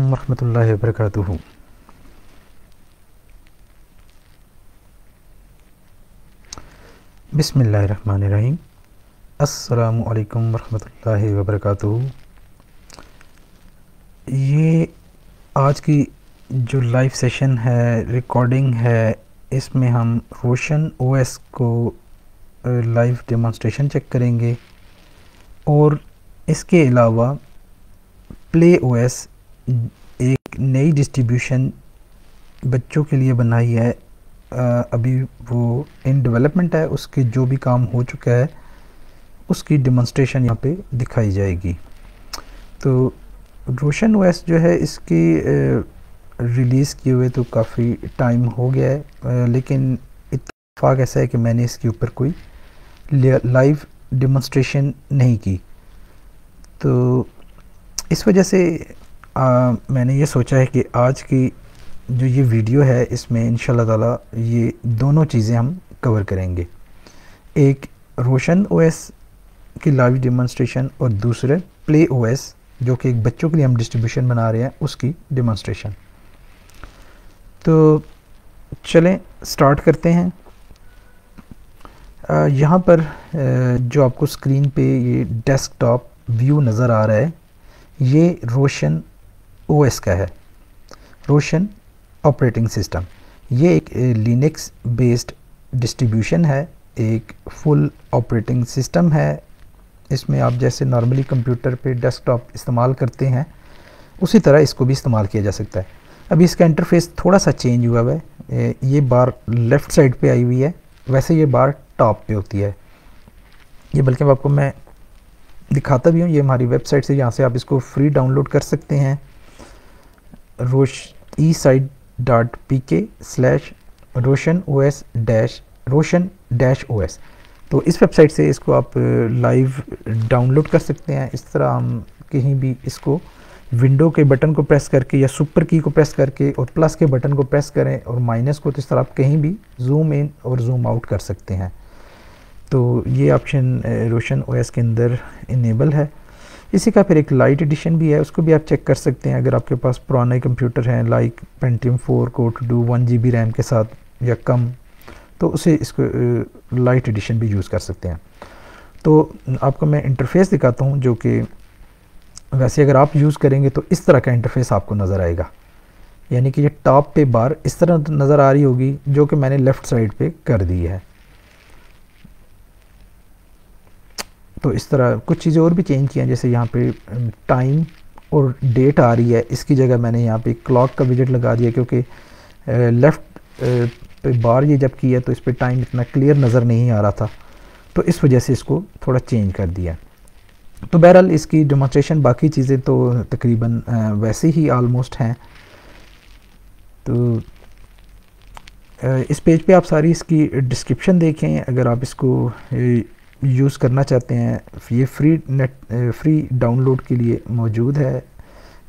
वरहमतुल्लाहि वबरकातुहू। बिस्मिल्लाहिर्रहमानिर्रहीम। अस्सलामु अलैकुम वरहमतुल्लाहि वबरकातुहू। ये आज की जो लाइव सेशन है, रिकॉर्डिंग है, इसमें हम रोशन ओएस को लाइव डेमोंस्ट्रेशन चेक करेंगे। और इसके अलावा प्ले ओएस एक नई डिस्ट्रीब्यूशन बच्चों के लिए बनाई है। अभी वो इन डेवलपमेंट है, उसके जो भी काम हो चुका है, उसकी डेमोंस्ट्रेशन यहाँ पे दिखाई जाएगी। तो रोशन ओएस जो है, इसकी रिलीज़ किए हुए तो काफ़ी टाइम हो गया है लेकिन इतफाक़ ऐसा है कि मैंने इसके ऊपर कोई लाइव डेमोंस्ट्रेशन नहीं की। तो इस वजह से आ, मैंने ये सोचा है कि आज की जो ये वीडियो है इसमें इन ताला ये दोनों चीज़ें हम कवर करेंगे। एक रोशन ओएस की लाइव डेमोंस्ट्रेशन और दूसरे प्ले ओएस जो कि एक बच्चों के लिए हम डिस्ट्रीब्यूशन बना रहे हैं उसकी डेमोंस्ट्रेशन तो चलें स्टार्ट करते हैं। यहाँ पर जो आपको स्क्रीन पे ये डेस्कटॉप व्यू नज़र आ रहा है ये रोशन ओएस का है। रोशन ऑपरेटिंग सिस्टम ये एक लिनक्स बेस्ड डिस्ट्रीब्यूशन है। एक फुल ऑपरेटिंग सिस्टम है। इसमें आप जैसे नॉर्मली कंप्यूटर पे डेस्कटॉप इस्तेमाल करते हैं, उसी तरह इसको भी इस्तेमाल किया जा सकता है। अभी इसका इंटरफेस थोड़ा सा चेंज हुआ है। ये बार लेफ़्ट साइड पे आई हुई है। वैसे ये बार टॉप पे होती है। ये बल्कि आपको मैं दिखाता भी हूँ। ये हमारी वेबसाइट से यहाँ से आप इसको फ्री डाउनलोड कर सकते हैं। Dot P K slash Roshan O S dash Roshan dash O S तो इस वेबसाइट से इसको आप लाइव डाउनलोड कर सकते हैं। इस तरह हम कहीं भी इसको विंडो के बटन को प्रेस करके या सुपर की को प्रेस करके और प्लस के बटन को प्रेस करें और माइनस को तो इस तरह आप कहीं भी जूम इन और जूम आउट कर सकते हैं। तो ये ऑप्शन रोशन ओएस के अंदर इनेबल है। इसी का फिर एक लाइट एडिशन भी है, उसको भी आप चेक कर सकते हैं अगर आपके पास पुराने कंप्यूटर हैं like Pentium four core two duo one G B RAM के साथ या कम तो उसे इसको लाइट एडिशन भी यूज़ कर सकते हैं। तो आपको मैं इंटरफेस दिखाता हूँ जो कि वैसे अगर आप यूज़ करेंगे तो इस तरह का इंटरफेस आपको नज़र आएगा। यानी कि ये टॉप पे बार इस तरह नज़र आ रही होगी जो कि मैंने लेफ़्ट साइड पे कर दी है। तो इस तरह कुछ चीज़ें और भी चेंज किया जैसे यहाँ पे टाइम और डेट आ रही है। इसकी जगह मैंने यहाँ पे क्लॉक का विज़िट लगा दिया क्योंकि लेफ़्ट पे बार ये जब किया तो इस पर टाइम इतना क्लियर नज़र नहीं आ रहा था। तो इस वजह से इसको थोड़ा चेंज कर दिया। तो बहरहाल इसकी डेमोस्ट्रेशन बाकी चीज़ें तो तकरीबन वैसे ही आलमोस्ट हैं। तो इस पेज पे आप सारी इसकी डिस्क्रिप्शन देखें। अगर आप इसको यूज़ करना चाहते हैं, ये फ्री नेट फ्री डाउनलोड के लिए मौजूद है।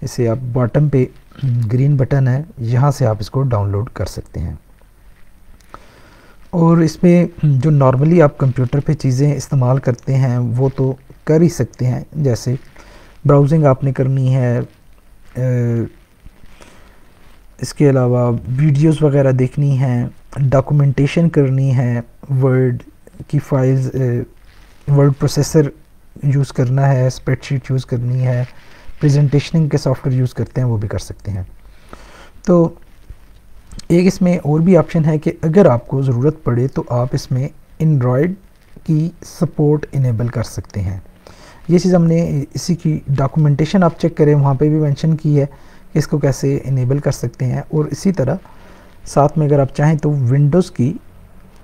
इसे आप बॉटम पे ग्रीन बटन है, यहाँ से आप इसको डाउनलोड कर सकते हैं। और इसमें जो नॉर्मली आप कंप्यूटर पे चीज़ें इस्तेमाल करते हैं, वो तो कर ही सकते हैं। जैसे ब्राउजिंग आपने करनी है इसके अलावा वीडियोस वगैरह देखनी हैं डॉक्यूमेंटेशन करनी है वर्ड की फाइल्स वर्ड प्रोसेसर यूज़ करना है स्प्रेडशीट यूज़ करनी है प्रेजेंटेशनिंग के सॉफ्टवेयर यूज़ करते हैं, वो भी कर सकते हैं। तो एक इसमें और भी ऑप्शन है कि अगर आपको ज़रूरत पड़े तो आप इसमें एंड्रॉयड की सपोर्ट इनेबल कर सकते हैं। ये चीज़ हमने इसी की डॉक्यूमेंटेशन आप चेक करें, वहाँ पे भी मेंशन की है कि इसको कैसे इनेबल कर सकते हैं। और इसी तरह साथ में अगर आप चाहें तो विंडोज़ की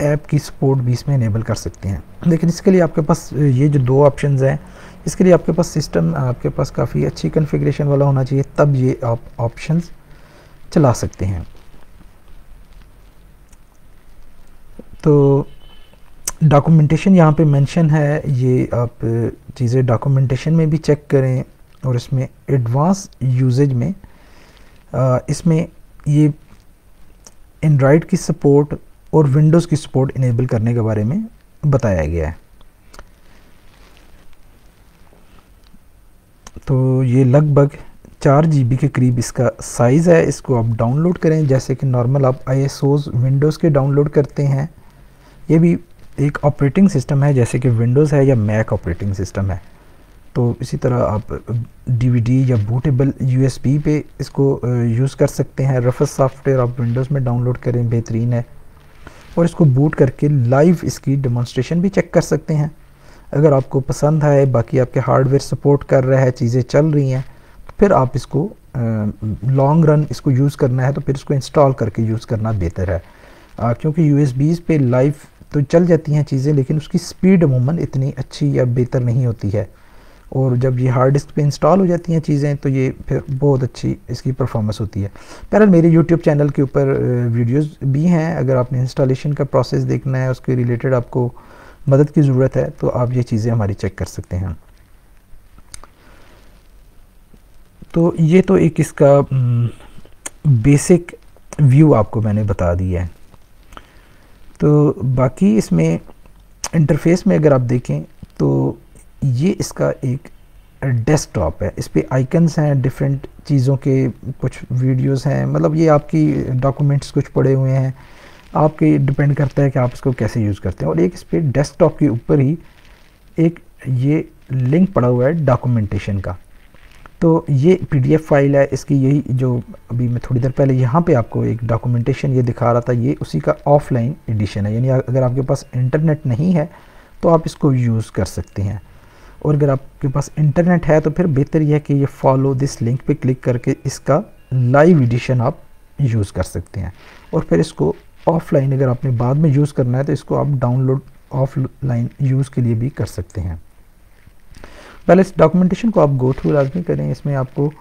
ऐप की सपोर्ट भी इसमें इनेबल कर सकते हैं। लेकिन इसके लिए आपके पास ये जो दो ऑप्शन हैं इसके लिए आपके पास सिस्टम आपके पास काफ़ी अच्छी कन्फिग्रेशन वाला होना चाहिए तब ये आप ऑप्शन चला सकते हैं। तो डॉक्यूमेंटेशन यहाँ पे मेंशन है ये आप चीज़ें डॉक्यूमेंटेशन में भी चेक करें और इसमें एडवांस यूजेज में आ, इसमें ये एंड्रॉयड की सपोर्ट और विंडोज़ की सपोर्ट इनेबल करने के बारे में बताया गया है। तो ये लगभग चार जीबी के करीब इसका साइज़ है। इसको आप डाउनलोड करें, जैसे कि नॉर्मल आप आई एस विंडोज़ के डाउनलोड करते हैं। ये भी एक ऑपरेटिंग सिस्टम है, जैसे कि विंडोज़ है या मैक ऑपरेटिंग सिस्टम है। तो इसी तरह आप डीवीडी या बूटेबल यूएसबी पे इसको यूज़ कर सकते हैं। रफस सॉफ्टवेयर आप विंडोज़ में डाउनलोड करें, बेहतरीन है। और इसको बूट करके लाइव इसकी डेमोन्स्ट्रेशन भी चेक कर सकते हैं। अगर आपको पसंद है बाकी आपके हार्डवेयर सपोर्ट कर रहा है चीज़ें चल रही हैं तो फिर आप इसको लॉन्ग रन इसको यूज़ करना है तो फिर इसको इंस्टॉल करके यूज़ करना बेहतर है। आ, क्योंकि यू एस पे लाइव तो चल जाती हैं चीज़ें लेकिन उसकी स्पीड अमूमन इतनी अच्छी या बेहतर नहीं होती है। और जब ये हार्ड डिस्क पे इंस्टॉल हो जाती हैं चीज़ें तो ये फिर बहुत अच्छी इसकी परफॉर्मेंस होती है। बहरहाल, मेरे यूट्यूब चैनल के ऊपर वीडियोस भी हैं। अगर आपने इंस्टॉलेशन का प्रोसेस देखना है, उसके रिलेटेड आपको मदद की ज़रूरत है तो आप ये चीज़ें हमारी चेक कर सकते हैं। तो ये तो एक इसका बेसिक व्यू आपको मैंने बता दिया है। तो बाकी इसमें इंटरफेस में अगर आप देखें तो ये इसका एक डेस्कटॉप है। इस पर आइकन्स हैं डिफरेंट चीज़ों के कुछ वीडियोस हैं। मतलब ये आपकी डॉक्यूमेंट्स कुछ पड़े हुए हैं। आपके डिपेंड करता है कि आप इसको कैसे यूज़ करते हैं। और एक इस पर डेस्कटॉप के ऊपर ही एक ये लिंक पड़ा हुआ है डॉक्यूमेंटेशन का। तो ये पीडीएफ फ़ाइल है। इसकी यही जो अभी मैं थोड़ी देर पहले यहाँ पे आपको एक डॉक्यूमेंटेशन ये दिखा रहा था, ये उसी का ऑफलाइन एडिशन है। यानी अगर आपके पास इंटरनेट नहीं है तो आप इसको यूज़ कर सकते हैं। और अगर आपके पास इंटरनेट है तो फिर बेहतर यह है कि ये फॉलो दिस लिंक पे क्लिक करके इसका लाइव एडिशन आप यूज़ कर सकते हैं। और फिर इसको ऑफलाइन अगर आपने बाद में यूज़ करना है तो इसको आप डाउनलोड ऑफलाइन यूज़ के लिए भी कर सकते हैं। पहले इस डॉक्यूमेंटेशन को आप गो थ्रू लाजमी करें। इसमें आपको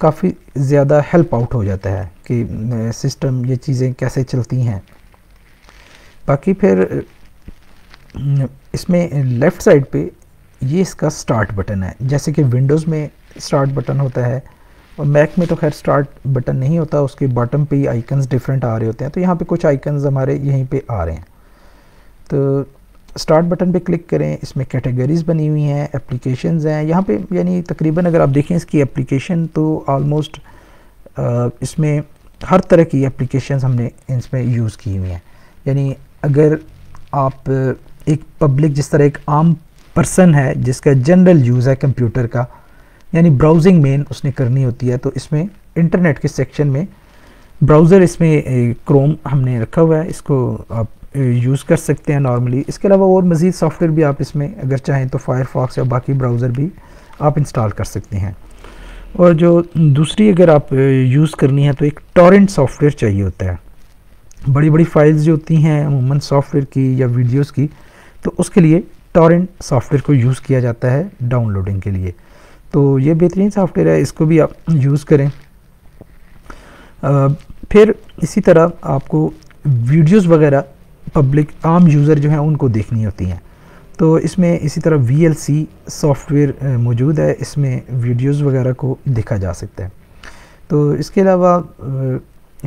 काफ़ी ज़्यादा हेल्प आउट हो जाता है कि सिस्टम ये चीज़ें कैसे चलती हैं। बाकी फिर इसमें लेफ़्ट साइड पे ये इसका स्टार्ट बटन है। जैसे कि विंडोज़ में स्टार्ट बटन होता है और मैक में तो खैर स्टार्ट बटन नहीं होता, उसके बॉटम पे ही आइकन्स डिफरेंट आ रहे होते हैं। तो यहाँ पे कुछ आइकन्स हमारे यहीं पे आ रहे हैं। तो स्टार्ट बटन पे क्लिक करें, इसमें कैटेगरीज बनी हुई हैं एप्लीकेशंस हैं। यहाँ पे यानी तकरीबन अगर आप देखें इसकी एप्लीकेशन तो ऑलमोस्ट इसमें हर तरह की एप्लीकेशन हमने इसमें यूज़ की हुई हैं। यानी अगर आप एक पब्लिक जिस तरह एक आम पर्सन है जिसका जनरल यूज़ है कंप्यूटर का, यानी ब्राउजिंग मेन उसने करनी होती है तो इसमें इंटरनेट के सेक्शन में ब्राउज़र इसमें क्रोम हमने रखा हुआ है, इसको आप यूज़ कर सकते हैं नॉर्मली। इसके अलावा और मज़ीद सॉफ्टवेयर भी आप इसमें अगर चाहें तो फायरफॉक्स या बाकी ब्राउज़र भी आप इंस्टॉल कर सकते हैं। और जो दूसरी अगर आप यूज़ करनी है तो एक टॉरेंट सॉफ्टवेयर चाहिए होता है। बड़ी बड़ी फाइल्स जो होती हैं, अमूमन सॉफ्टवेयर की या वीडियोज़ की तो उसके लिए टॉरेंट सॉफ्टवेयर को यूज़ किया जाता है डाउनलोडिंग के लिए। तो ये बेहतरीन सॉफ्टवेयर है इसको भी आप यूज़ करें। आ, फिर इसी तरह आपको वीडियोस वगैरह पब्लिक आम यूज़र जो हैं उनको देखनी होती हैं। तो इसमें इसी तरह VLC सॉफ्टवेयर मौजूद है इसमें वीडियोस वगैरह को देखा जा सकता है। तो इसके अलावा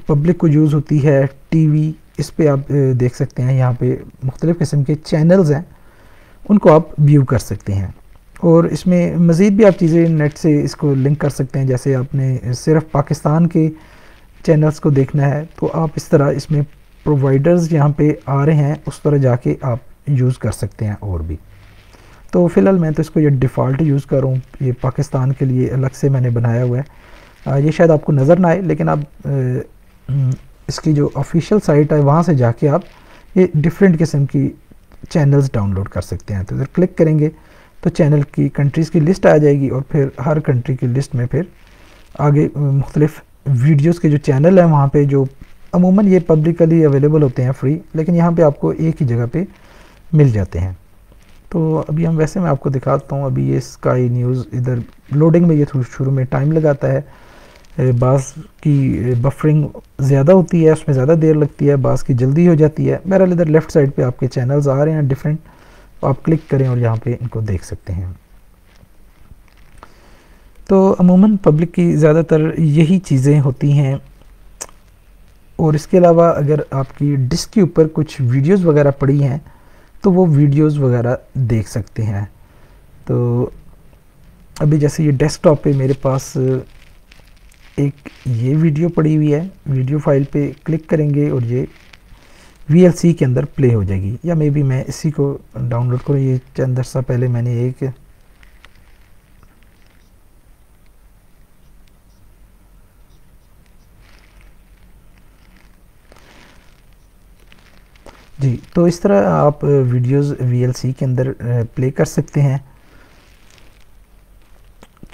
पब्लिक को यूज़ होती है टीवी इस पे आप देख सकते हैं यहाँ पे मुख्तलिफ़ किस्म के चैनल्स हैं। उनको आप व्यू कर सकते हैं। और इसमें मज़ीद भी आप चीज़ें नेट से इसको लिंक कर सकते हैं। जैसे आपने सिर्फ़ पाकिस्तान के चैनल्स को देखना है तो आप इस तरह इसमें प्रोवाइडर्स यहाँ पे आ रहे हैं। उस तरह जाके आप यूज़ कर सकते हैं और भी। तो फ़िलहाल मैं तो इसको ये डिफ़ॉल्ट यूज़ कर रहा हूँ। ये पाकिस्तान के लिए अलग से मैंने बनाया हुआ है। ये शायद आपको नज़र ना आए, लेकिन आप इसकी जो ऑफिशियल साइट है, वहाँ से जाके आप ये डिफरेंट किस्म की चैनल्स डाउनलोड कर सकते हैं। तो इधर क्लिक करेंगे तो चैनल की कंट्रीज़ की लिस्ट आ जाएगी और फिर हर कंट्री की लिस्ट में फिर आगे मुख्तलिफ़ वीडियोज़ के जो चैनल हैं, वहाँ पे जो अमूमन ये पब्लिकली अवेलेबल होते हैं फ्री लेकिन यहाँ पे आपको एक ही जगह पे मिल जाते हैं। तो अभी हम, वैसे मैं आपको दिखाता हूँ, अभी ये स्काई न्यूज़ इधर लोडिंग में ये शुरू में टाइम लगाता है। बास की बफरिंग ज़्यादा होती है, उसमें ज़्यादा देर लगती है, बास की जल्दी हो जाती है। बहरहाल, इधर लेफ़्ट साइड पे आपके चैनल्स आ रहे हैं डिफरेंट तो आप क्लिक करें और यहाँ पे इनको देख सकते हैं। तो अमूमन पब्लिक की ज़्यादातर यही चीज़ें होती हैं। और इसके अलावा अगर आपकी डिस्क के ऊपर कुछ वीडियोस वगैरह पड़ी हैं तो वो वीडियोस वगैरह देख सकते हैं। तो अभी जैसे ये डेस्कटॉप पे मेरे पास एक ये वीडियो पड़ी हुई है, वीडियो फ़ाइल पे क्लिक करेंगे और ये VLC के अंदर प्ले हो जाएगी। या मे बी मैं इसी को डाउनलोड करूँ, ये चंद सा पहले मैंने एक जी तो इस तरह आप वीडियोस VLC के अंदर प्ले कर सकते हैं।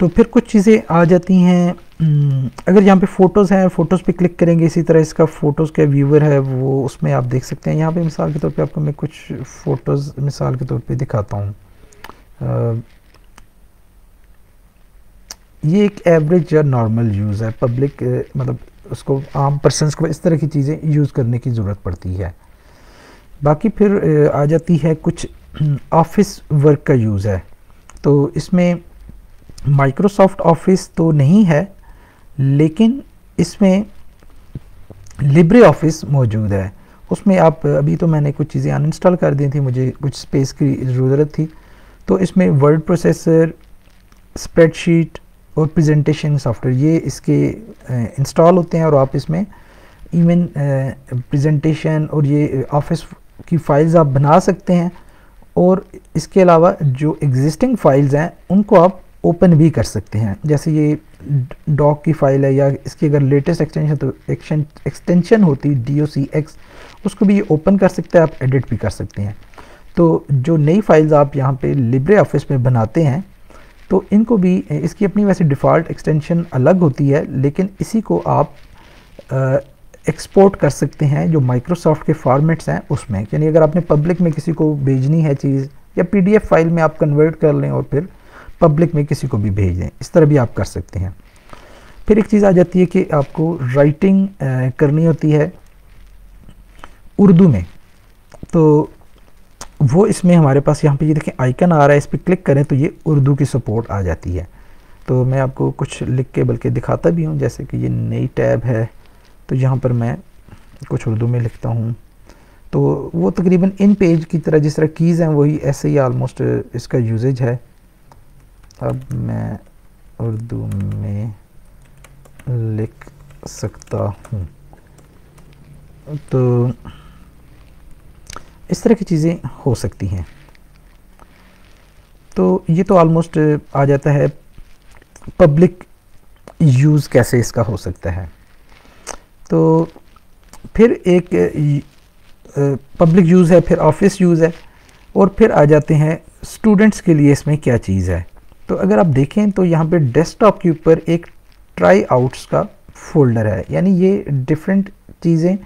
तो फिर कुछ चीज़ें आ जाती हैं। अगर यहाँ पे फ़ोटोज़ हैं फ़ोटोज़ पे क्लिक करेंगे, इसी तरह इसका फ़ोटोज़ का व्यूवर है, वो उसमें आप देख सकते हैं। यहाँ पे मिसाल के तौर पे आपको मैं कुछ फ़ोटोज़ मिसाल के तौर पे दिखाता हूँ। ये एक एवरेज या नॉर्मल यूज़ है। पब्लिक मतलब उसको आम पर्सनस को इस तरह की चीज़ें यूज़ करने की ज़रूरत पड़ती है। बाकी फिर आ जाती है कुछ ऑफ़िस वर्क का यूज़ है। तो इसमें माइक्रोसॉफ्ट ऑफ़िस तो नहीं है लेकिन इसमें लिब्रे ऑफ़िस मौजूद है। उसमें आप, अभी तो मैंने कुछ चीज़ें अनइंस्टॉल कर दी थी, मुझे कुछ स्पेस की ज़रूरत थी। तो इसमें वर्ड प्रोसेसर स्प्रेडशीट और प्रेजेंटेशन सॉफ्टवेयर ये इसके इंस्टॉल होते हैं और आप इसमें इवन प्रेजेंटेशन और ये ऑफ़िस की फ़ाइल्स आप बना सकते हैं। और इसके अलावा जो एग्जिस्टिंग फाइल्स हैं, उनको आप ओपन भी कर सकते हैं। जैसे ये डॉक की फ़ाइल है या इसकी अगर लेटेस्ट एक्सटेंशन तो एक्सटेंशन होती डी ओ सी एक्स उसको भी ये ओपन कर सकते हैं, आप एडिट भी कर सकते हैं। तो जो नई फाइल्स आप यहाँ पे लिब्रे ऑफ़िस में बनाते हैं तो इनको भी, इसकी अपनी वैसे डिफ़ॉल्ट एक्सटेंशन अलग होती है, लेकिन इसी को आप एक्सपोर्ट कर सकते हैं जो माइक्रोसॉफ्ट के फॉर्मेट्स हैं उसमें। यानी अगर आपने पब्लिक में किसी को भेजनी है चीज़ या पीडीएफ फ़ाइल में आप कन्वर्ट कर लें और फिर पब्लिक में किसी को भी भेज दें इस तरह भी आप कर सकते हैं। फिर एक चीज़ आ जाती है कि आपको राइटिंग करनी होती है उर्दू में। तो वो इसमें हमारे पास यहाँ पे ये देखें आइकन आ रहा है, इस पर क्लिक करें तो ये उर्दू की सपोर्ट आ जाती है। तो मैं आपको कुछ लिख के बल्कि दिखाता भी हूँ, जैसे कि ये नई टैब है तो यहाँ पर मैं कुछ उर्दू में लिखता हूँ। तो वो तकरीबन इन पेज की तरह जिस तरह कीज़ हैं, वही ऐसे ही आलमोस्ट इसका यूजेज है। अब मैं उर्दू में लिख सकता हूँ। तो इस तरह की चीज़ें हो सकती हैं। तो ये तो ऑलमोस्ट आ जाता है पब्लिक यूज़ कैसे इसका हो सकता है? तो फिर एक पब्लिक यूज़ है, फिर ऑफ़िस यूज़ है, और फिर आ जाते हैं स्टूडेंट्स के लिए इसमें क्या चीज़ है? तो अगर आप देखें तो यहाँ पे डेस्कटॉप के ऊपर एक ट्राई आउट्स का फोल्डर है। यानी ये डिफरेंट चीज़ें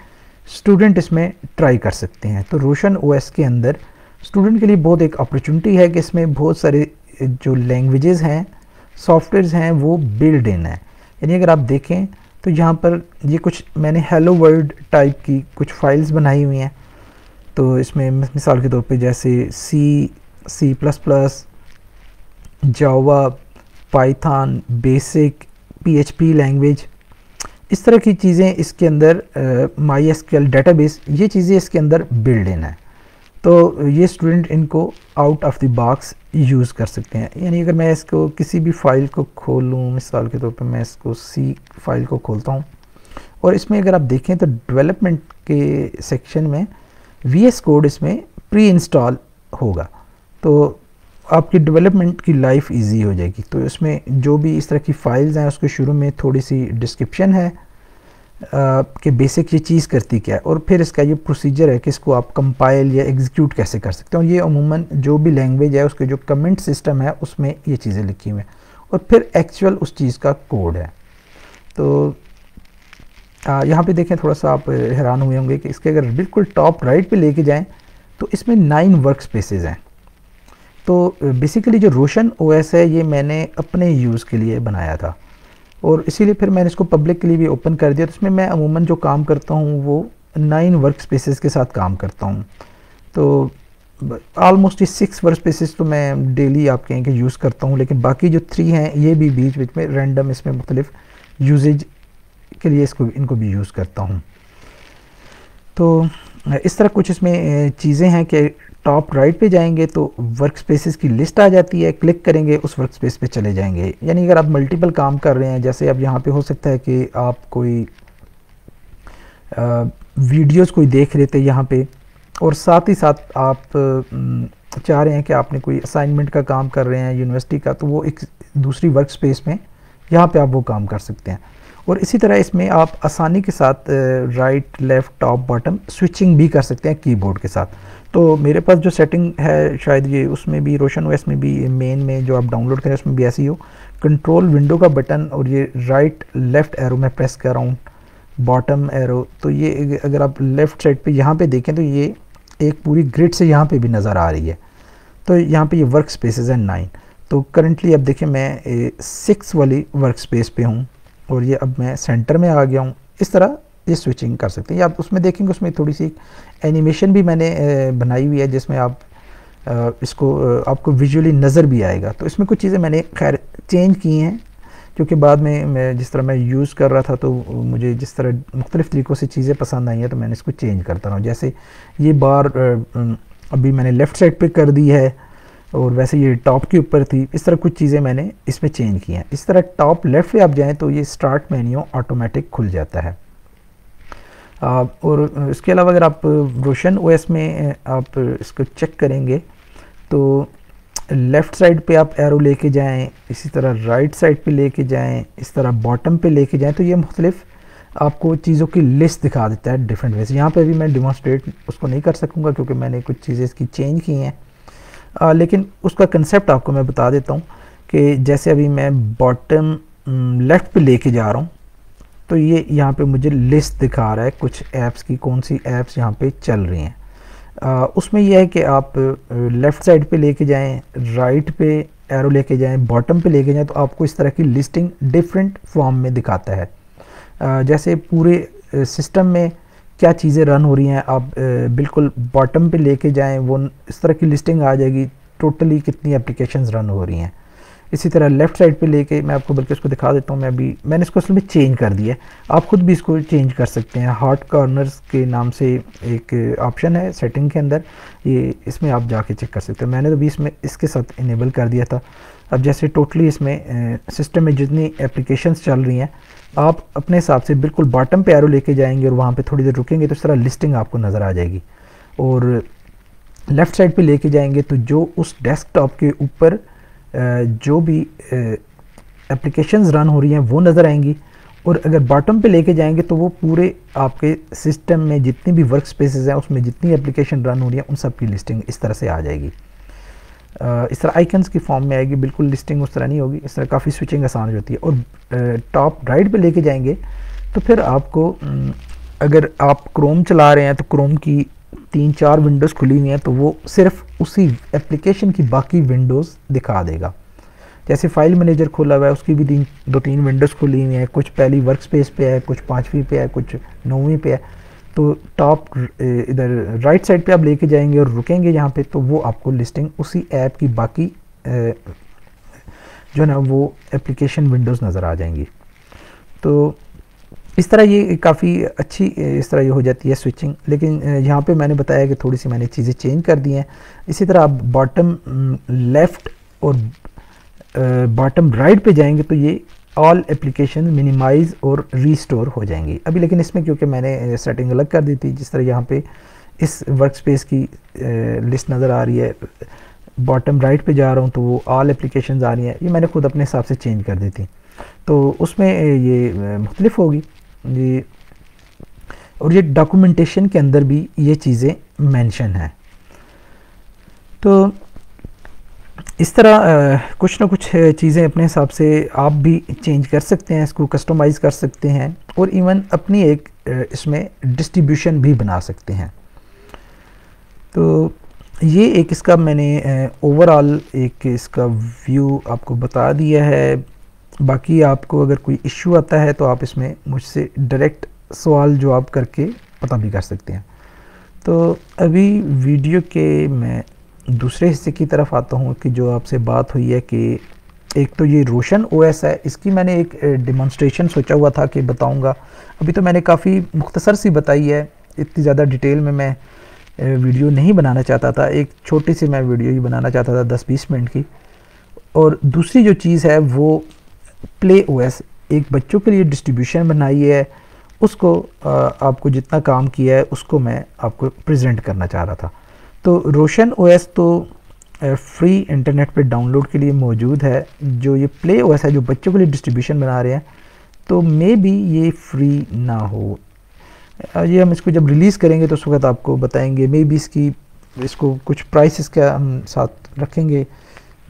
स्टूडेंट इसमें ट्राई कर सकते हैं। तो रोशन ओएस के अंदर स्टूडेंट के लिए बहुत एक अपॉर्चुनिटी है कि इसमें बहुत सारे जो लैंग्वेजेस हैं सॉफ्टवेयर्स हैं, वो बिल्ड इन है। यानी अगर आप देखें तो यहाँ पर ये कुछ, मैंने हेलो वर्ल्ड टाइप की कुछ फाइल्स बनाई हुई हैं। तो इसमें मिसाल के तौर पे जैसे C C plus plus Java Python basic PHP language इस तरह की चीज़ें इसके अंदर माई एस डेटाबेस ये चीज़ें इसके अंदर बिल्ड इन है। तो ये स्टूडेंट इनको out of the box use कर सकते हैं। यानी अगर मैं इसको किसी भी फ़ाइल को खोलूँ, मिसाल के तौर पे मैं इसको सी फ़ाइल को खोलता हूँ, और इसमें अगर आप देखें तो डेवलपमेंट के सेक्शन में वी एस कोड इसमें प्री इंस्टॉल होगा। तो आपकी डेवलपमेंट की लाइफ इजी हो जाएगी। तो इसमें जो भी इस तरह की फाइल्स हैं, उसके शुरू में थोड़ी सी डिस्क्रिप्शन है कि बेसिक ये चीज़ करती क्या है और फिर इसका ये प्रोसीजर है कि इसको आप कंपाइल या एग्जीक्यूट कैसे कर सकते हो। ये अमूमन जो भी लैंग्वेज है, उसके जो कमेंट सिस्टम है, उसमें ये चीज़ें लिखी हुई हैं। और फिर एक्चुअल उस चीज़ का कोड है। तो यहाँ पे देखें थोड़ा सा आप हैरान हुए होंगे कि इसके अगर बिल्कुल टॉप राइट पे लेके जाएँ तो इसमें नाइन वर्क स्पेसेस हैं। तो बेसिकली जो रोशन ओएस है, ये मैंने अपने यूज़ के लिए बनाया था। और इसीलिए फिर मैंने इसको पब्लिक के लिए भी ओपन कर दिया। तो इसमें मैं अमूमन जो काम करता हूँ, वो नाइन वर्क स्पेसिस के साथ काम करता हूँ। तो आलमोस्ट ये सिक्स वर्क स्पेसिस तो मैं डेली आप कहें कि यूज़ करता हूँ, लेकिन बाकी जो थ्री हैं, ये भी बीच बीच में रैंडम इसमें मुख्तलिफ़ यूजेज के लिए इसको, इनको भी यूज़ करता हूँ। तो इस तरह कुछ इसमें चीज़ें हैं कि टॉप राइट पे जाएँगे तो वर्क स्पेसिस की लिस्ट आ जाती है। क्लिक करेंगे, उस वर्क स्पेस पे चले जाएँगे। यानी अगर आप मल्टीपल काम कर रहे हैं, जैसे अब यहाँ पे हो सकता है कि आप कोई वीडियोस कोई देख रहे थे यहाँ पे, और साथ ही साथ आप चाह रहे हैं कि आपने कोई असाइनमेंट का काम कर रहे हैं यूनिवर्सिटी का तो वो एक दूसरी वर्क स्पेस में यहाँ पे आप वो काम कर सकते हैं। और इसी तरह इसमें आप आसानी के साथ right left top bottom switching भी कर सकते हैं कीबोर्ड के साथ। तो मेरे पास जो सेटिंग है शायद ये उसमें भी, रोशन ओएस में भी मेन में जो आप डाउनलोड करें उसमें भी ऐसी हो। कंट्रोल विंडो का बटन और ये राइट लेफ़्ट एरो में प्रेस कर रहा हूँ बॉटम एरो तो ये अगर आप लेफ़्ट साइड पे यहाँ पे देखें तो ये एक पूरी ग्रिड से यहाँ पे भी नज़र आ रही है। तो यहाँ पे ये वर्क स्पेसेस हैं नाइन तो करंटली अब देखें मैं सिक्स वाली वर्क स्पेस पे हूँ और ये अब मैं सेंटर में आ गया हूँ। इस तरह ये स्विचिंग कर सकते हैं। आप उसमें देखेंगे, उसमें थोड़ी सी एनिमेशन भी मैंने बनाई हुई है, जिसमें आप इसको आपको विजुअली नज़र भी आएगा। तो इसमें कुछ चीज़ें मैंने खैर चेंज की हैं, क्योंकि बाद में मैं जिस तरह मैं यूज़ कर रहा था तो मुझे जिस तरह मुख्तलिफ़ तरीक़ों से चीज़ें पसंद आई हैं तो मैंने इसको चेंज करता रहा जैसे ये बार अभी मैंने लेफ़्ट साइड पे कर दी है, और वैसे ये टॉप के ऊपर थी। इस तरह कुछ चीज़ें मैंने इसमें चेंज की हैं। इस तरह टॉप लेफ़्ट पे आप जाएँ तो ये स्टार्ट मेन्यू ऑटोमेटिक खुल जाता है। और इसके अलावा अगर आप रोशन ओएस में आप इसको चेक करेंगे तो लेफ़्ट साइड पे आप एरो लेके जाएँ, इसी तरह राइट साइड पे लेके जाएँ, इस तरह बॉटम पे लेके जाएँ तो ये मुख्तलिफ़ आपको चीज़ों की लिस्ट दिखा देता है डिफरेंट वेज यहाँ पे भी मैं डिमॉन्स्ट्रेट उसको नहीं कर सकूँगा क्योंकि मैंने कुछ चीज़ें इसकी चेंज की हैं। लेकिन उसका कंसेप्ट आपको मैं बता देता हूँ कि जैसे अभी मैं बॉटम लेफ़्ट पे लेके जा रहा हूँ तो ये यहाँ पे मुझे लिस्ट दिखा रहा है कुछ ऐप्स की कौन सी ऐप्स यहाँ पे चल रही हैं। उसमें यह है कि आप लेफ़्ट साइड पे लेके जाएँ राइट पे एरो लेके जाएँ बॉटम पे लेके जाएँ तो आपको इस तरह की लिस्टिंग डिफरेंट फॉर्म में दिखाता है। आ, जैसे पूरे सिस्टम में क्या चीज़ें रन हो रही हैं आप बिल्कुल बॉटम पे लेके जाएँ वो इस तरह की लिस्टिंग आ जाएगी टोटली कितनी एप्लीकेशंस रन हो रही हैं। इसी तरह लेफ़्ट साइड पे लेके मैं आपको बल्कि इसको दिखा देता हूँ, मैं अभी मैंने इसको असल में चेंज कर दिया है। आप ख़ुद भी इसको चेंज कर सकते हैं। हार्ट कॉर्नर्स के नाम से एक ऑप्शन है सेटिंग के अंदर। ये इसमें आप जाके चेक कर सकते हैं। मैंने तो भी इसमें इसके साथ इनेबल कर दिया था। अब जैसे टोटली इसमें सिस्टम में जितनी एप्लीकेशंस चल रही हैं, आप अपने हिसाब से बिल्कुल बॉटम पे एरो लेके जाएँगे और वहाँ पे थोड़ी देर रुकेंगे तो इस तरह लिस्टिंग आपको नज़र आ जाएगी। और लेफ़्ट साइड पे लेके जाएँगे तो जो उस डेस्कटॉप के ऊपर जो भी एप्लीकेशंस रन हो रही हैं, वो नज़र आएँगी। और अगर बॉटम पे लेके जाएँगे तो वो पूरे आपके सिस्टम में जितनी भी वर्क स्पेसेस हैं, उसमें जितनी एप्लीकेशन रन हो रही हैं, उन सब की लिस्टिंग इस तरह से आ जाएगी। इस तरह आइकन्स की फॉर्म में आएगी, बिल्कुल लिस्टिंग उस तरह नहीं होगी, इस तरह काफ़ी स्विचिंग आसान हो जाती है। और टॉप राइट पे लेके जाएँगे तो फिर आपको अगर आप क्रोम चला रहे हैं तो क्रोम की तीन चार विंडोज़ खुली हुई हैं तो वो सिर्फ़ उसी एप्लीकेशन की बाकी विंडोज़ दिखा देगा। जैसे फ़ाइल मैनेजर खोला हुआ है, उसकी भी तीन, दो तीन विंडोज़ खुली हुई हैं। कुछ पहली वर्क स्पेस पे है, कुछ पाँचवीं पे है, कुछ नौवीं पे है। तो टॉप इधर राइट साइड पे आप लेके जाएँगे और रुकेंगे यहाँ पे तो वो आपको लिस्टिंग उसी ऐप की बाकी जो है ना, वो एप्लीकेशन विंडोज़ नज़र आ जाएँगी। तो इस तरह ये काफ़ी अच्छी, इस तरह ये हो जाती है स्विचिंग लेकिन यहाँ पे मैंने बताया कि थोड़ी सी मैंने चीज़ें चेंज कर दी हैं। इसी तरह आप बॉटम लेफ़्ट और बॉटम राइट पे जाएँगे तो ये ऑल एप्लीकेशन मिनिमाइज और रीस्टोर हो जाएँगी। अभी लेकिन इसमें क्योंकि मैंने सेटिंग अलग कर दी थी, जिस तरह यहाँ पे इस वर्क स्पेस की लिस्ट नज़र आ रही है बॉटम राइट पे जा रहा हूँ तो वो ऑल एप्लीकेशन आ रही हैं। ये मैंने खुद अपने हिसाब से चेंज कर दी थी। तो उसमें ये मुख्तलिफ़ होगी। ये और ये डॉक्यूमेंटेशन के अंदर भी ये चीज़ें मेंशन हैं। तो इस तरह आ, कुछ ना कुछ चीज़ें अपने हिसाब से आप भी चेंज कर सकते हैं इसको कस्टमाइज़ कर सकते हैं और इवन अपनी एक इसमें डिस्ट्रीब्यूशन भी बना सकते हैं। तो ये एक इसका मैंने ओवरऑल एक इसका व्यू आपको बता दिया है। बाकी आपको अगर कोई इश्यू आता है तो आप इसमें मुझसे डायरेक्ट सवाल जवाब करके पता भी कर सकते हैं। तो अभी वीडियो के मैं दूसरे हिस्से की तरफ़ आता हूँ कि जो आपसे बात हुई है कि एक तो ये रोशन ओएस है, इसकी मैंने एक डिमॉन्स्ट्रेशन सोचा हुआ था कि बताऊँगा। अभी तो मैंने काफ़ी मुख्तसर सी बताई है, इतनी ज़्यादा डिटेल में मैं वीडियो नहीं बनाना चाहता था। एक छोटी सी मैं वीडियो ही बनाना चाहता था 10-20 मिनट की। और दूसरी जो चीज़ है, वो प्ले ओएस एक बच्चों के लिए डिस्ट्रीब्यूशन बनाई है। उसको आ, आपको जितना काम किया है उसको मैं आपको प्रेजेंट करना चाह रहा था। तो रोशन ओएस तो फ्री इंटरनेट पे डाउनलोड के लिए मौजूद है। जो ये प्ले ओएस है जो बच्चों के लिए डिस्ट्रीब्यूशन बना रहे हैं तो मे बी ये फ्री ना हो। ये हम इसको जब रिलीज़ करेंगे तो उस वक्त आपको बताएँगे मे बी इसकी इसको कुछ प्राइस का हम साथ रखेंगे।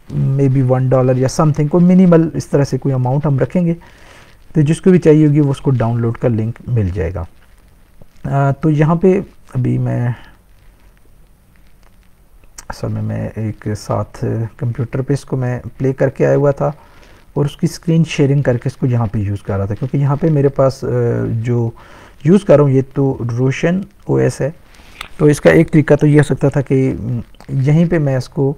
मे बी वन डॉलर या समथिंग कोई मिनिमल इस तरह से कोई अमाउंट हम रखेंगे तो जिसको भी चाहिए होगी वो उसको डाउनलोड का लिंक मिल जाएगा। आ, तो यहाँ पे अभी मैं असल में मैं एक साथ कंप्यूटर पे इसको मैं प्ले करके आया हुआ था और उसकी स्क्रीन शेयरिंग करके इसको यहाँ पे यूज़ कर रहा था क्योंकि यहाँ पे मेरे पास जो यूज़ कर रहा हूँ ये तो रोशन ओएस है। तो इसका एक तरीका तो ये हो सकता था कि यहीं पे मैं इसको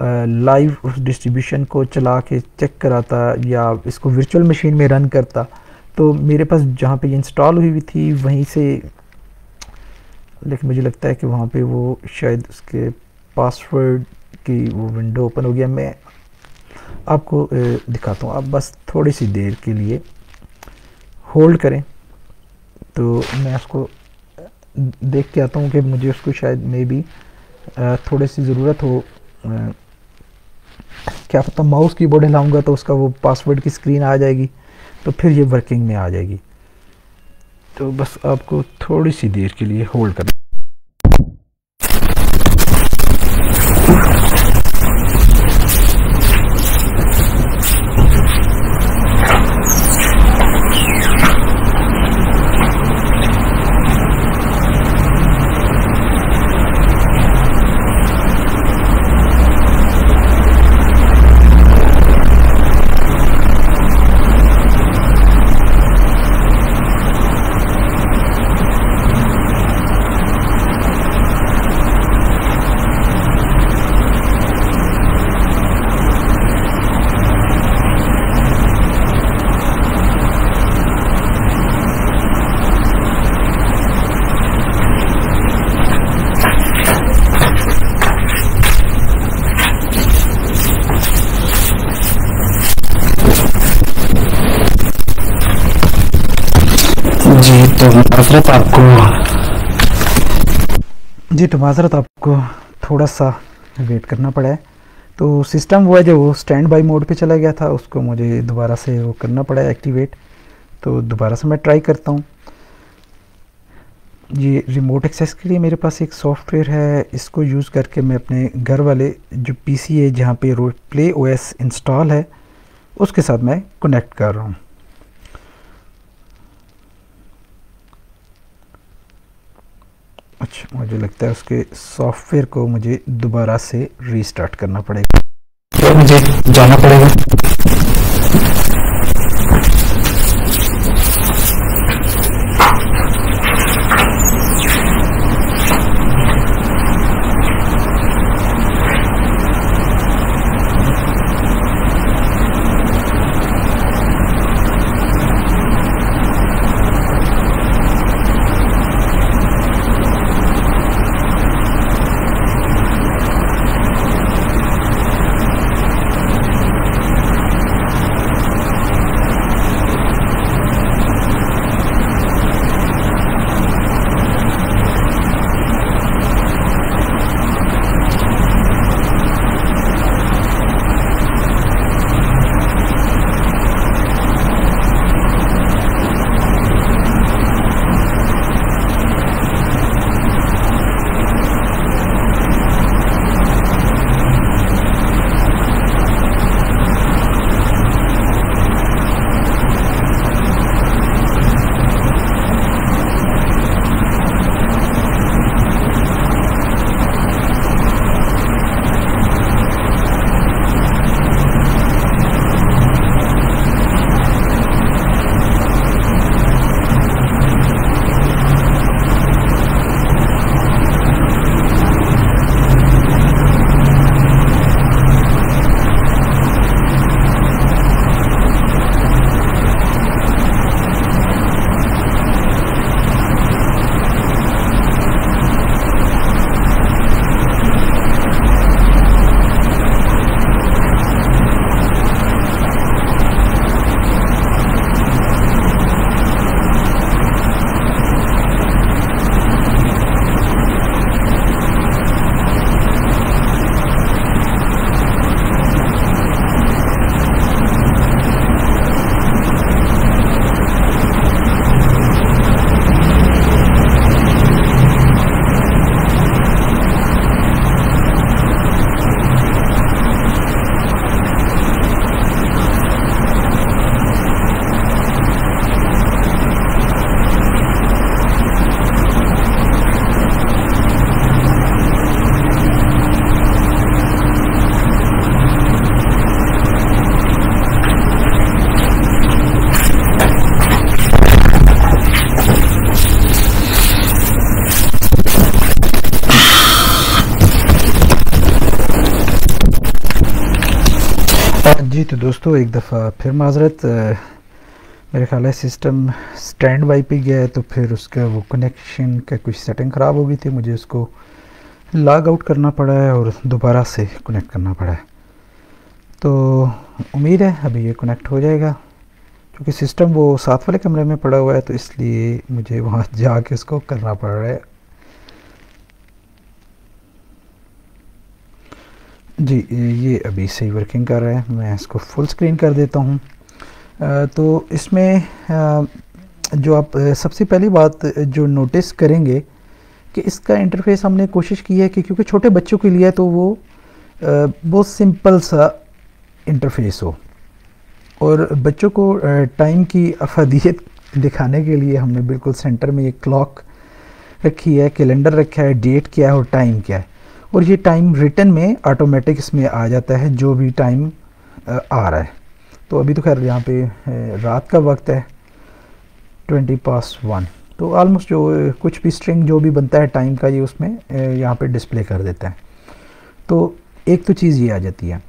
लाइव उस डिस्ट्रीब्यूशन को चला के चेक कराता या इसको वर्चुअल मशीन में रन करता तो मेरे पास जहाँ पे इंस्टॉल हुई हुई थी, वहीं से, लेकिन मुझे लगता है कि वहाँ पे वो शायद उसके पासवर्ड की वो विंडो ओपन हो गया। मैं आपको दिखाता हूँ। आप बस थोड़ी सी देर के लिए होल्ड करें। तो मैं उसको देख के आता हूँ कि मुझे उसको शायद मे बी थोड़ी सी ज़रूरत हो क्या पता माउस की कीबोर्ड हिलाऊँगा तो उसका वो पासवर्ड की स्क्रीन आ जाएगी तो फिर ये वर्किंग में आ जाएगी। तो बस आपको थोड़ी सी देर के लिए होल्ड करना तो माजरत आपको। जी तो माजरत आपको थोड़ा सा वेट करना पड़ा है। तो सिस्टम वो है जो स्टैंड बाई मोड पे चला गया था, उसको मुझे दोबारा से वो करना पड़ा है एक्टिवेट तो दोबारा से मैं ट्राई करता हूँ। ये रिमोट एक्सेस के लिए मेरे पास एक सॉफ्टवेयर है, इसको यूज़ करके मैं अपने घर वाले जो पीसी है, जहाँ पे प्ले ओएस इंस्टॉल है, उसके साथ मैं कनेक्ट कर रहा हूँ। अच्छा मुझे लगता है उसके सॉफ्टवेयर को मुझे दोबारा से रीस्टार्ट करना पड़ेगा। तो मुझे जाना पड़ेगा। तो दोस्तों, एक दफ़ा फिर माजरत मेरे ख्याल है सिस्टम स्टैंड बाई पे गया है तो फिर उसका वो कनेक्शन का कुछ सेटिंग ख़राब हो गई थी, मुझे उसको लॉग आउट करना पड़ा है और दोबारा से कनेक्ट करना पड़ा है। तो उम्मीद है अभी ये कनेक्ट हो जाएगा, क्योंकि सिस्टम वो साथ वाले कमरे में पड़ा हुआ है तो इसलिए मुझे वहाँ जाके उसको करना पड़ रहा है। जी, ये अभी सही वर्किंग कर रहा है। मैं इसको फुल स्क्रीन कर देता हूँ। तो इसमें जो आप सबसे पहली बात जो नोटिस करेंगे कि इसका इंटरफेस हमने कोशिश की है कि क्योंकि छोटे बच्चों के लिए तो वो बहुत सिंपल सा इंटरफेस हो। और बच्चों को टाइम की अफादियत दिखाने के लिए हमने बिल्कुल सेंटर में ये क्लॉक रखी है कैलेंडर रखा है डेट क्या है और टाइम क्या है। और ये टाइम रिटर्न में ऑटोमेटिक इसमें आ जाता है, जो भी टाइम आ रहा है। तो अभी तो खैर यहाँ पे रात का वक्त है ट्वेंटी पास वन तो ऑलमोस्ट जो कुछ भी स्ट्रिंग जो भी बनता है टाइम का, ये उसमें यहाँ पे डिस्प्ले कर देता है। तो एक तो चीज़ ये आ जाती है।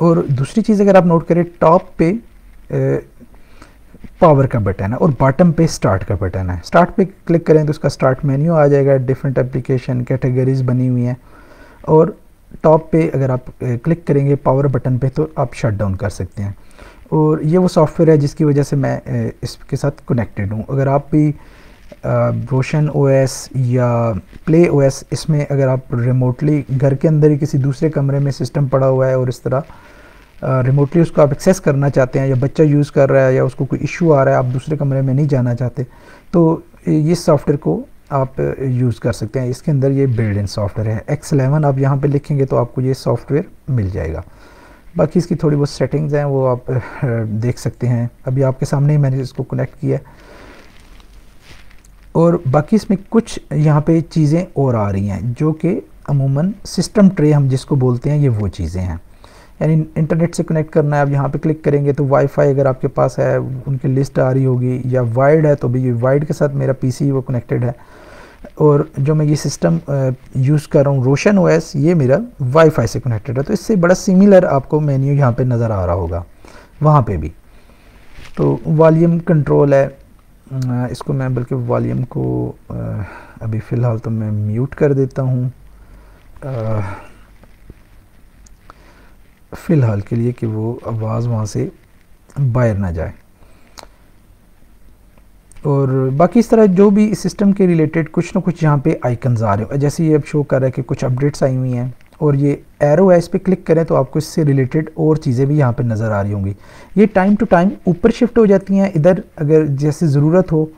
और दूसरी चीज़ अगर आप नोट करें टॉप पे पावर का बटन है और बॉटम पे स्टार्ट का बटन है। स्टार्ट पे क्लिक करें तो उसका स्टार्ट मेन्यू आ जाएगा डिफरेंट एप्लीकेशन कैटेगरीज बनी हुई हैं। और टॉप पे अगर आप क्लिक करेंगे पावर बटन पे तो आप शट डाउन कर सकते हैं। और ये वो सॉफ्टवेयर है जिसकी वजह से मैं इसके साथ कनेक्टेड हूँ। अगर आप भी रोशन ओएस या प्ले ओएस इसमें अगर आप रिमोटली घर के अंदर ही किसी दूसरे कमरे में सिस्टम पड़ा हुआ है और इस तरह रिमोटली उसको आप एक्सेस करना चाहते हैं या बच्चा यूज़ कर रहा है या उसको कोई इशू आ रहा है, आप दूसरे कमरे में नहीं जाना चाहते तो इस सॉफ्टवेयर को आप यूज़ कर सकते हैं। इसके अंदर ये बिल्ड इन सॉफ्टवेयर है। एक्स एलेवन आप यहाँ पे लिखेंगे तो आपको ये सॉफ्टवेयर मिल जाएगा। बाकी इसकी थोड़ी बहुत सेटिंग्स हैं, वो आप, देख सकते हैं। अभी आपके सामने ही मैंने इसको कनेक्ट किया और बाकी इसमें कुछ यहाँ पे चीज़ें और आ रही हैं, जो कि अमूमन सिस्टम ट्रे हम जिसको बोलते हैं, ये वो चीज़ें हैं। यानी इंटरनेट से कनेक्ट करना है, आप यहाँ पे क्लिक करेंगे तो वाईफाई अगर आपके पास है, उनकी लिस्ट आ रही होगी, या वाइड है तो भी वाइड के साथ मेरा पीसी वो कनेक्टेड है। और जो मैं ये सिस्टम यूज़ कर रहा हूँ रोशन ओएस ये मेरा वाईफाई से कनेक्टेड है। तो इससे बड़ा सिमिलर आपको मेन्यू यहाँ पे नज़र आ रहा होगा, वहाँ पे भी। तो वॉल्यूम कंट्रोल है। इसको मैं, बल्कि वॉल्यूम को अभी फ़िलहाल तो मैं म्यूट कर देता हूँ। फ़िलहाल के लिए कि वो आवाज़ वहाँ से बाहर ना जाए। और बाकी इस तरह जो भी सिस्टम के रिलेटेड कुछ ना कुछ यहाँ पे आइकन्स आ रहे हो। जैसे ये अब शो कर रहा है कि कुछ अपडेट्स आई हुई हैं और ये एरो है, इस पर क्लिक करें तो आपको इससे रिलेटेड और चीज़ें भी यहाँ पे नज़र आ रही होंगी। ये टाइम टू टाइम ऊपर शिफ्ट हो जाती हैं, इधर अगर जैसे ज़रूरत हो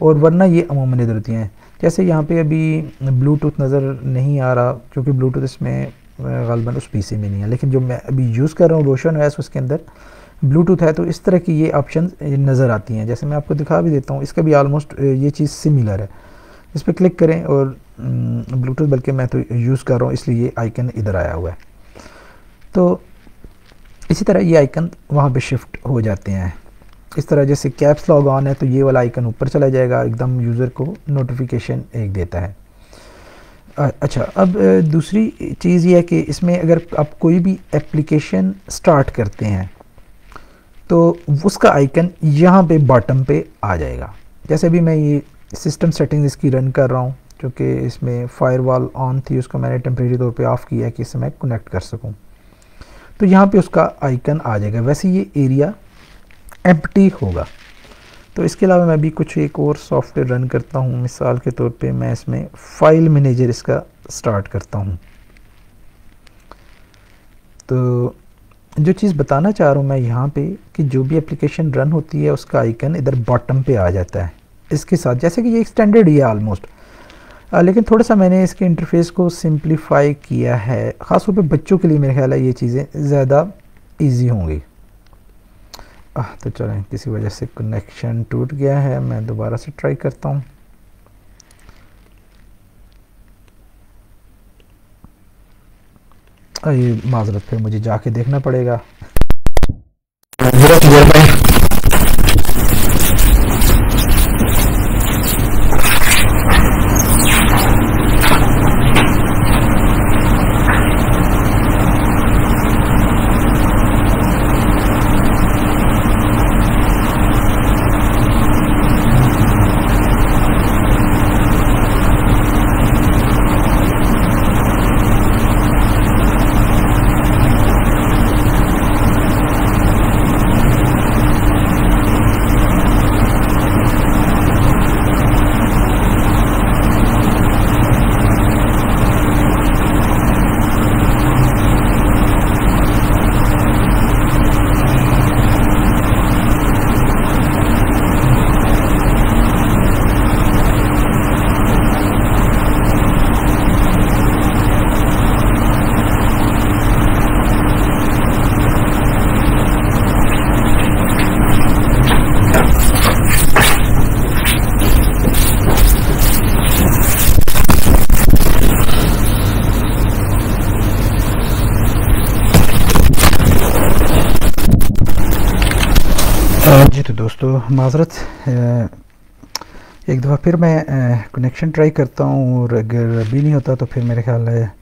और वरना ये अमूमन इधर होती हैं। जैसे यहाँ पे अभी ब्लूटूथ नज़र नहीं आ रहा, क्योंकि ब्लूटूथ इसमें गलबन उस पीसी में नहीं है। लेकिन जो मैं अभी यूज़ कर रहा हूँ रोशन वैस उसके अंदर ब्लूटूथ है तो इस तरह की ये ऑप्शन नज़र आती हैं। जैसे मैं आपको दिखा भी देता हूँ, इसका भी आलमोस्ट ये चीज़ सिमिलर है। इस पर क्लिक करें और ब्लूटूथ बल्कि मैं तो यूज़ कर रहा हूँ, इसलिए ये आइकन इधर आया हुआ है। तो इसी तरह ये आइकन वहाँ पे शिफ्ट हो जाते हैं। इस तरह जैसे कैप्स लॉग ऑन है तो ये वाला आइकन ऊपर चला जाएगा, एकदम यूज़र को नोटिफिकेशन एक देता है। अच्छा अब दूसरी चीज़ यह है कि इसमें अगर आप कोई भी एप्लीकेशन स्टार्ट करते हैं तो उसका आइकन यहाँ पे बॉटम पे आ जाएगा। जैसे भी मैं ये सिस्टम सेटिंग्स इसकी रन कर रहा हूँ, क्योंकि इसमें फायरवॉल ऑन थी, उसको मैंने टेम्प्रेरी तौर पे ऑफ़ किया है कि इसे मैं कनेक्ट कर सकूँ। तो यहाँ पे उसका आइकन आ जाएगा। वैसे ये एरिया एम्प्टी होगा। तो इसके अलावा मैं भी कुछ एक और सॉफ्टवेयर रन करता हूँ। मिसाल के तौर पे मैं इसमें फ़ाइल मैनेजर इसका स्टार्ट करता हूँ। तो जो चीज़ बताना चाह रहा हूँ मैं यहाँ पे कि जो भी एप्लीकेशन रन होती है, उसका आइकन इधर बॉटम पे आ जाता है। इसके साथ जैसे कि ये एक्सटेंडेड ही है आलमोस्ट लेकिन थोड़ा सा मैंने इसके इंटरफेस को सिंप्लीफाई किया है। ख़ासतौर पे बच्चों के लिए मेरे ख्याल है ये चीज़ें ज़्यादा इजी होंगी। तो चलें, किसी वजह से कनेक्शन टूट गया है, मैं दोबारा से ट्राई करता हूँ। ये माजरत फिर मुझे जाके देखना पड़ेगा जी तो माजरत एक दफ़ा फिर मैं कनेक्शन ट्राई करता हूँ और अगर भी नहीं होता तो फिर मेरे ख्याल है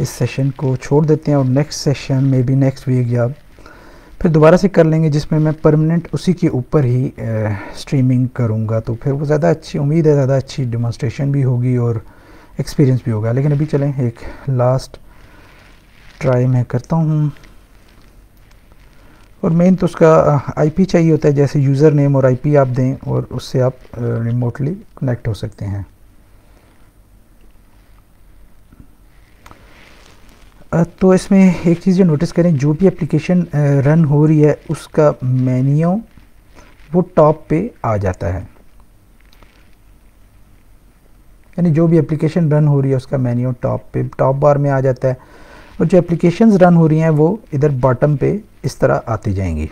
इस सेशन को छोड़ देते हैं और नेक्स्ट सेशन में भी नेक्स्ट वीक या फिर दोबारा से कर लेंगे जिसमें मैं परमानेंट उसी के ऊपर ही स्ट्रीमिंग करूँगा। तो फिर वो ज़्यादा अच्छी उम्मीद है, ज़्यादा अच्छी डेमोन्स्ट्रेशन भी होगी और एक्सपीरियंस भी होगा। लेकिन अभी चलें, एक लास्ट ट्राई मैं करता हूँ। और मेन तो उसका आईपी चाहिए होता है, जैसे यूज़र नेम और आईपी आप दें और उससे आप रिमोटली कनेक्ट हो सकते हैं। तो इसमें एक चीज़ जो नोटिस करें, जो भी एप्लीकेशन रन हो रही है, उसका मेन्यू वो टॉप पे आ जाता है। यानी जो भी एप्लीकेशन रन हो रही है, उसका मेन्यू टॉप पे टॉप बार में आ जाता है। और जो एप्लीकेशंस रन हो रही हैं, वो इधर बॉटम पे इस तरह आती जाएँगी।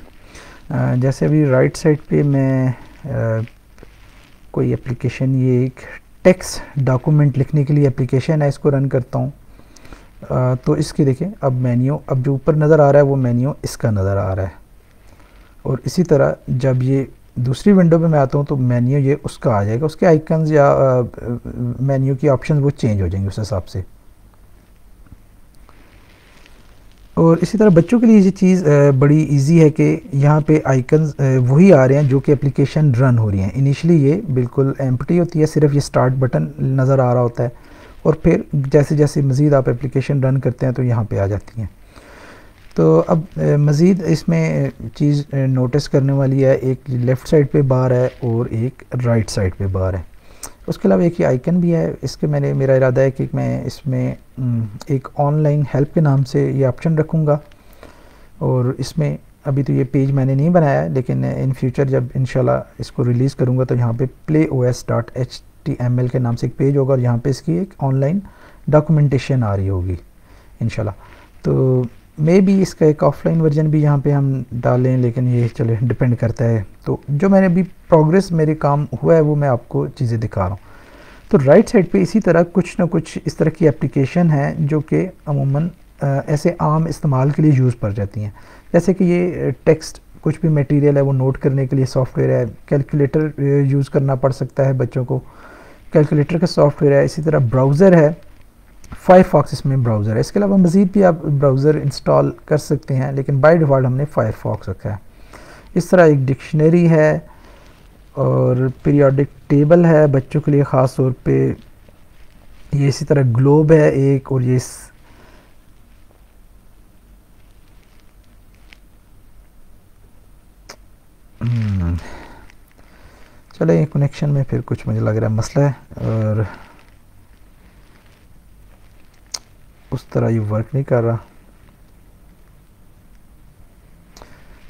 जैसे अभी राइट साइड पे मैं कोई एप्लीकेशन ये एक टेक्स डॉक्यूमेंट लिखने के लिए एप्लीकेशन है, इसको रन करता हूँ। तो इसकी देखें अब मेन्यू अब जो ऊपर नज़र आ रहा है, वो मेन्यू इसका नज़र आ रहा है। और इसी तरह जब ये दूसरी विंडो पे मैं आता हूँ तो मेन्यू ये उसका आ जाएगा। उसके आइकन्स या मेन्यू की ऑप्शन वो चेंज हो जाएँगे उस हिसाब से। और इसी तरह बच्चों के लिए ये चीज़ बड़ी इजी है कि यहाँ पे आइकन वही आ रहे हैं जो कि एप्लीकेशन रन हो रही हैं। इनिशियली ये बिल्कुल एम्प्टी होती है, सिर्फ़ ये स्टार्ट बटन नज़र आ रहा होता है और फिर जैसे जैसे मज़ीद आप एप्लीकेशन रन करते हैं तो यहाँ पे आ जाती हैं। तो अब मज़ीद इसमें चीज़ नोटिस करने वाली है, एक लेफ़्ट साइड पे बार है और एक राइट साइड पे बार है। उसके अलावा एक ही आइकन भी है, इसके मैंने, मेरा इरादा है कि मैं इसमें एक ऑनलाइन हेल्प के नाम से ये ऑप्शन रखूँगा। और इसमें अभी तो ये पेज मैंने नहीं बनाया, लेकिन इन फ्यूचर जब इन इसको रिलीज़ करूँगा तो यहाँ पे play O S dot H T M L के नाम से एक पेज होगा, और यहाँ पे इसकी एक ऑनलाइन डॉक्यूमेंटेशन आ रही होगी इन तो मे बी इसका एक ऑफलाइन वर्जन भी यहाँ पे हम डालें, लेकिन ये चले डिपेंड करता है। तो जो मैंने अभी प्रोग्रेस मेरे काम हुआ है, वो मैं आपको चीज़ें दिखा रहा हूँ। तो राइट साइड पे इसी तरह कुछ ना कुछ इस तरह की एप्लीकेशन है, जो कि अमूमन ऐसे आम इस्तेमाल के लिए यूज़ पर जाती हैं। जैसे कि ये टेक्स्ट कुछ भी मटेरियल है, वो नोट करने के लिए सॉफ्टवेयर है कैलकुलेटर यूज़ करना पड़ सकता है बच्चों को। कैलकुलेटर का सॉफ्टवेयर है, इसी तरह ब्राउज़र है फायरफॉक्स इसमें ब्राउज़र है। इसके अलावा मज़ीद भी आप ब्राउज़र इंस्टॉल कर सकते हैं, लेकिन बाय डिफ़ॉल्ट हमने फायरफॉक्स रखा है। इस तरह एक डिक्शनरी है और पीरियोडिक टेबल है। बच्चों के लिए ख़ास तौर पे ये इसी तरह ग्लोब है एक और ये हम्म। चले कनेक्शन में फिर कुछ मुझे लग रहा है मसला है और उस तरह ये वर्क नहीं कर रहा।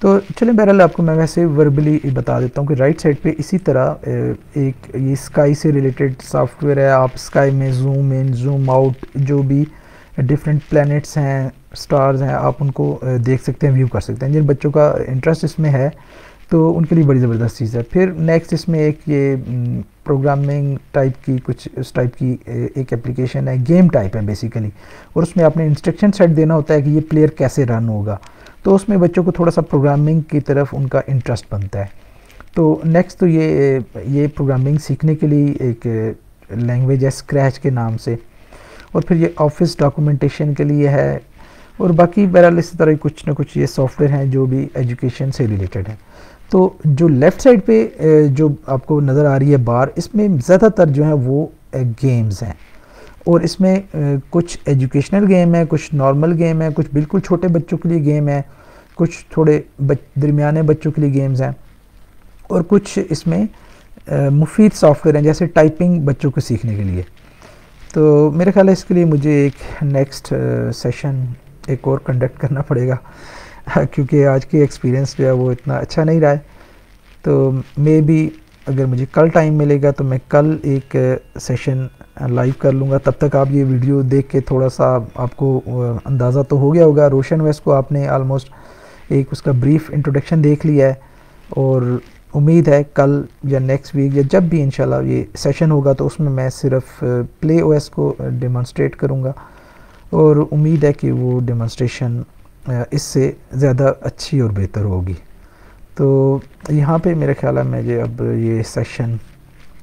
तो चलें बहरहाल आपको मैं वैसे वर्बली बता देता हूँ कि राइट साइड पे इसी तरह एक ये स्काई से रिलेटेड सॉफ्टवेयर है। आप स्काई में जूम इन जूम आउट जो भी डिफरेंट प्लैनेट्स हैं स्टार्स हैं, आप उनको देख सकते हैं व्यू कर सकते हैं। जिन बच्चों का इंटरेस्ट इसमें है तो उनके लिए बड़ी ज़बरदस्त चीज़ है। फिर नेक्स्ट इसमें एक ये प्रोग्रामिंग टाइप की कुछ, उस टाइप की एक एप्लीकेशन है गेम टाइप है बेसिकली और उसमें आपने इंस्ट्रक्शन सेट देना होता है कि ये प्लेयर कैसे रन होगा। तो उसमें बच्चों को थोड़ा सा प्रोग्रामिंग की तरफ़ उनका इंटरेस्ट बनता है। तो नेक्स्ट तो ये ये प्रोग्रामिंग सीखने के लिए एक लैंग्वेज है स्क्रैच के नाम से। और फिर ये ऑफ़िस डॉक्यूमेंटेशन के लिए है। और बाकी बहरहाल इसी तरह कुछ ना कुछ ये सॉफ्टवेयर हैं जो भी एजुकेशन से रिलेटेड है। तो जो लेफ़्ट साइड पे जो आपको नज़र आ रही है बार इसमें ज़्यादातर जो है वो गेम्स हैं। और इसमें कुछ एजुकेशनल गेम है कुछ नॉर्मल गेम है कुछ बिल्कुल छोटे बच्चों के लिए गेम है कुछ थोड़े बच, दरमियाने बच्चों के लिए गेम्स हैं। और कुछ इसमें मुफीद सॉफ्टवेयर हैं जैसे टाइपिंग बच्चों को सीखने के लिए। तो मेरे ख्याल है इसके लिए मुझे एक नेक्स्ट सेशन एक और कंडक्ट करना पड़ेगा। क्योंकि आज की एक्सपीरियंस जो है वो इतना अच्छा नहीं रहा है। तो मे भी अगर मुझे कल टाइम मिलेगा तो मैं कल एक सेशन लाइव कर लूँगा। तब तक आप ये वीडियो देख के थोड़ा सा आपको अंदाज़ा तो हो गया होगा। रोशन वेस्ट को आपने आलमोस्ट एक उसका ब्रीफ इंट्रोडक्शन देख लिया है और उम्मीद है कल या नेक्स्ट वीक या जब भी इंशाल्लाह ये सेशन होगा तो उसमें मैं सिर्फ़ प्ले ओएस को डेमोन्स्ट्रेट करूँगा। और उम्मीद है कि वो डेमोन्स्ट्रेशन इससे ज़्यादा अच्छी और बेहतर होगी। तो यहाँ पे मेरा ख्याल है मैं जो अब ये सेशन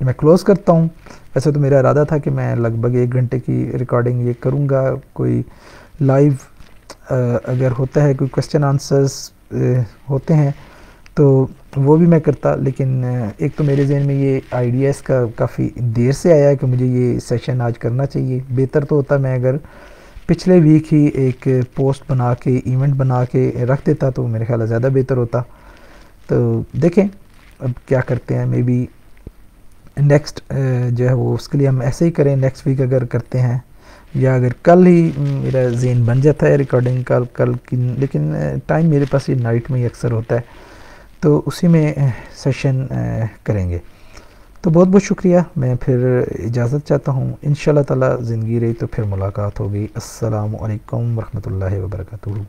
मैं क्लोज़ करता हूँ। वैसे तो मेरा इरादा था कि मैं लगभग एक घंटे की रिकॉर्डिंग ये करूँगा। कोई लाइव अगर होता है, कोई क्वेश्चन आंसर्स होते हैं तो वो भी मैं करता। लेकिन एक तो मेरे जहन में ये आइडिया इसका काफ़ी देर से आया है कि मुझे ये सेशन आज करना चाहिए। बेहतर तो होता मैं अगर पिछले वीक ही एक पोस्ट बना के इवेंट बना के रख देता तो मेरे ख्याल ज़्यादा बेहतर होता। तो देखें अब क्या करते हैं मे बी नेक्स्ट जो है वो उसके लिए हम ऐसे ही करें नेक्स्ट वीक अगर करते हैं, या अगर कल ही मेरा जेन बन जाता है रिकॉर्डिंग कल कल की, लेकिन टाइम मेरे पास ये नाइट में ही अक्सर होता है। तो उसी में सेशन करेंगे। तो बहुत बहुत शुक्रिया। मैं फिर इजाज़त चाहता हूँ। इन ताला ज़िंदगी रही तो फिर मुलाकात होगी। असलकम वरहमल रहमतुल्लाहि व बरकातुहू